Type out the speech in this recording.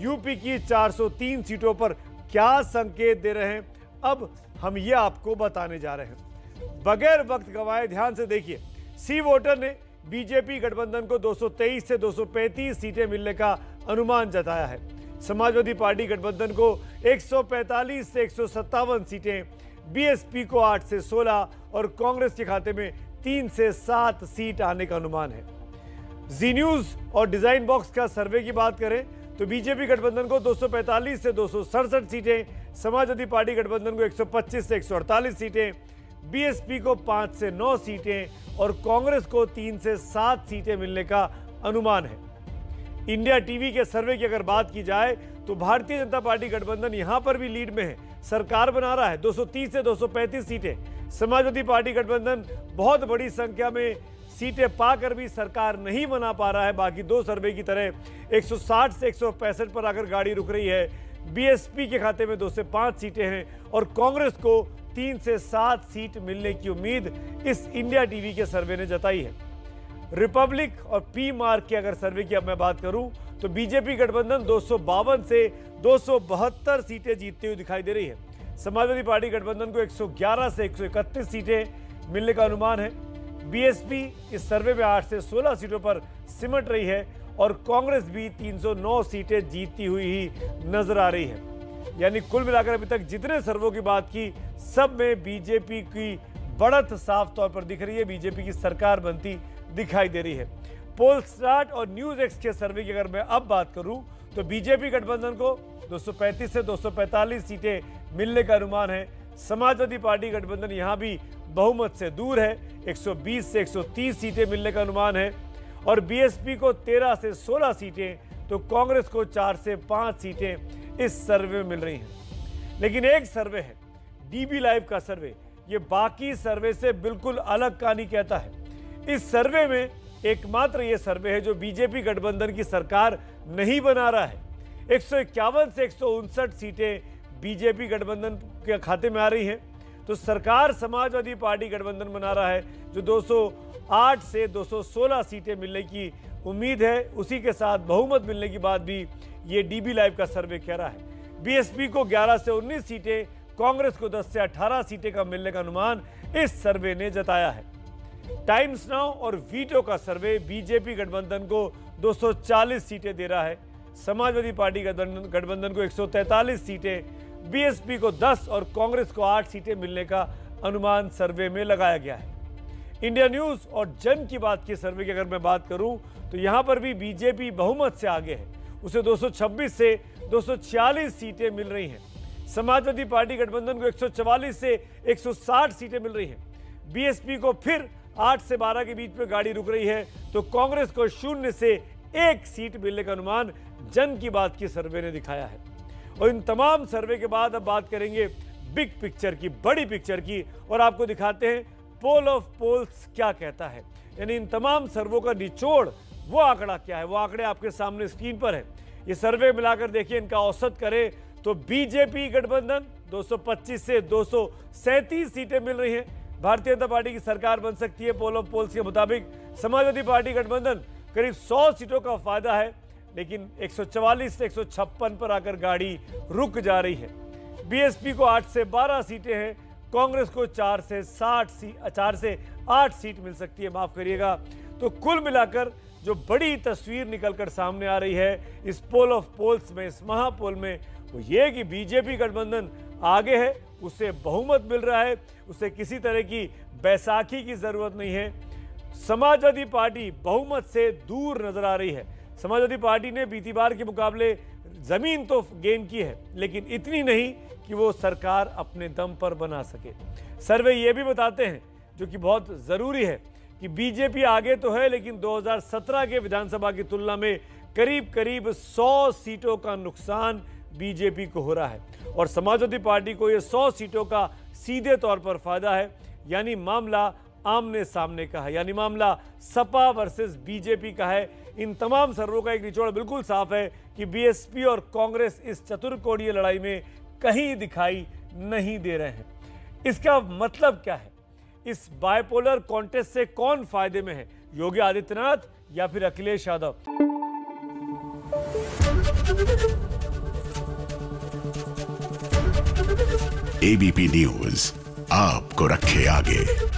UP की 403 सीटों पर क्या संकेत दे रहे हैं? अब हम ये आपको बताने जा रहे हैं। बगैर वक्त गवाए, ध्यान से देखिए। सी वोटर ने बीजेपी गठबंधन को 223 से 235 सीटें मिलने का अनुमान जताया है। समाजवादी पार्टी गठबंधन को 145 से एक सौ सत्तावन सीटें, बीएसपी को 8 से 16 और कांग्रेस के खाते में 3 से 7 सीट आने का अनुमान है। जी न्यूज़ और डिज़ाइन बॉक्स का सर्वे की बात करें तो बीजेपी गठबंधन को 245 से दो सौ सड़सठ सीटें समाजवादी पार्टी गठबंधन को 125 से 148 सीटें, बीएसपी को 5 से 9 सीटें और कांग्रेस को 3 से 7 सीटें मिलने का अनुमान है। इंडिया टीवी के सर्वे की अगर बात की जाए तो भारतीय जनता पार्टी गठबंधन यहाँ पर भी लीड में है। सरकार बना रहा है 230 से 235 सीटें। समाजवादी पार्टी गठबंधन बहुत बड़ी संख्या में सीटें पाकर भी सरकार नहीं बना पा रहा है। बाकी दो सर्वे की तरह 160 से एक सौ पैंसठ पर आकर गाड़ी रुक रही है। बीएसपी के खाते में दो से पाँच सीटें हैं और कांग्रेस को तीन से सात सीट मिलने की उम्मीद इस इंडिया टीवी के सर्वे ने जताई है। रिपब्लिक और पी मार्क की अगर सर्वे की अब मैं बात करूँ तो बीजेपी गठबंधन दो सौ बावन से दो सौ बहत्तर सीटें जीतती हुई दिखाई दे रही है। समाजवादी पार्टी गठबंधन को 111 से 131 सीटें मिलने का अनुमान है। बीएसपी इस सर्वे में आठ से 16 सीटों पर सिमट रही है और कांग्रेस भी 309 सीटें जीतती हुई ही नज़र आ रही है। यानी कुल मिलाकर अभी तक जितने सर्वों की बात की, सब में बीजेपी की बढ़त साफ़ तौर पर दिख रही है, बीजेपी की सरकार बनती दिखाई दे रही है। पोल स्टार्ट और न्यूज़ एक्स के सर्वे की अगर मैं अब बात करूँ तो बीजेपी गठबंधन को 235 से 245 सीटें मिलने का अनुमान है। समाजवादी पार्टी गठबंधन यहाँ भी बहुमत से दूर है। 120 से 130 सीटें मिलने का अनुमान है और बीएसपी को 13 से 16 सीटें तो कांग्रेस को 4 से 5 सीटें इस सर्वे में मिल रही हैं। लेकिन एक सर्वे है, डीबी लाइव का सर्वे। ये बाकी सर्वे से बिल्कुल अलग कहानी कहता है। इस सर्वे में एकमात्र ये सर्वे है जो बीजेपी गठबंधन की सरकार नहीं बना रहा है। एक सौ इक्यावन से एक सीटें बीजेपी गठबंधन के खाते में आ रही हैं। तो सरकार समाजवादी पार्टी गठबंधन बना रहा है, जो 208 से 216 सीटें मिलने की उम्मीद है, उसी के साथ बहुमत मिलने की बात भी ये डीबी लाइव का सर्वे कह रहा है। बीएसपी को 11 से 19 सीटें, कांग्रेस को 10 से 18 सीटें का मिलने का अनुमान इस सर्वे ने जताया है। टाइम्स नाउ और वीटो का सर्वे बीजेपी गठबंधन को 240 सीटें दे रहा है। समाजवादी पार्टी गठबंधन को 143 सीटें बीएसपी को 10 और कांग्रेस को 8 सीटें मिलने का अनुमान सर्वे में लगाया गया है। इंडिया न्यूज़ और जन की बात की सर्वे की अगर मैं बात करूँ तो यहाँ पर भी बीजेपी बहुमत से आगे है। उसे 226 से 246 सीटें मिल रही हैं। समाजवादी पार्टी गठबंधन को 144 से 160 सीटें मिल रही हैं। बीएसपी को फिर 8 से 12 के बीच में गाड़ी रुक रही है तो कांग्रेस को शून्य से एक सीट मिलने का अनुमान जन की बात की सर्वे ने दिखाया है। और इन तमाम सर्वे के बाद अब बात करेंगे बिग पिक्चर की, बड़ी पिक्चर की, और आपको दिखाते हैं पोल ऑफ़ पोल्स क्या कहता है। यानी इन तमाम सर्वों का निचोड़, वो आंकड़ा क्या है? वो आंकड़े आपके सामने स्क्रीन पर है। ये सर्वे मिलाकर देखिए, इनका औसत करें तो बीजेपी गठबंधन 225 से दो सौ सैंतीस सीटें मिल रही हैं। भारतीय जनता पार्टी की सरकार बन सकती है। पोल ऑफ़ पोल्स के मुताबिक समाजवादी पार्टी गठबंधन करीब 100 सीटों का फ़ायदा है। लेकिन 144 से 156 पर आकर गाड़ी रुक जा रही है। बीएसपी को 8 से 12 सीटें हैं, कांग्रेस को 4 से 60 सी, चार से 8 सीट मिल सकती है, माफ़ करिएगा। तो कुल मिलाकर जो बड़ी तस्वीर निकलकर सामने आ रही है, इस पोल ऑफ़ पोल्स में, इस महापोल में, वो ये कि बीजेपी गठबंधन आगे है, उसे बहुमत मिल रहा है, उसे किसी तरह की बैसाखी की ज़रूरत नहीं है। समाजवादी पार्टी बहुमत से दूर नज़र आ रही है। समाजवादी पार्टी ने बीती बार के मुकाबले ज़मीन तो गेन की है, लेकिन इतनी नहीं कि वो सरकार अपने दम पर बना सके। सर्वे ये भी बताते हैं, जो कि बहुत ज़रूरी है, कि बीजेपी आगे तो है, लेकिन 2017 के विधानसभा की तुलना में करीब करीब 100 सीटों का नुकसान बीजेपी को हो रहा है। और समाजवादी पार्टी को ये 100 सीटों का सीधे तौर पर फ़ायदा है, यानी मामला आमने सामने का है। यानी मामला सपा वर्सेस बीजेपी का है। इन तमाम सर्वों का एक निचोड़ बिल्कुल साफ़ है कि बीएसपी और कांग्रेस इस चतुर्कोणीय लड़ाई में कहीं दिखाई नहीं दे रहे हैं। इसका मतलब क्या है? इस बायपोलर कॉन्टेस्ट से कौन फ़ायदे में है? योगी आदित्यनाथ या फिर अखिलेश यादव? एबीपी न्यूज़, आपको रखे आगे।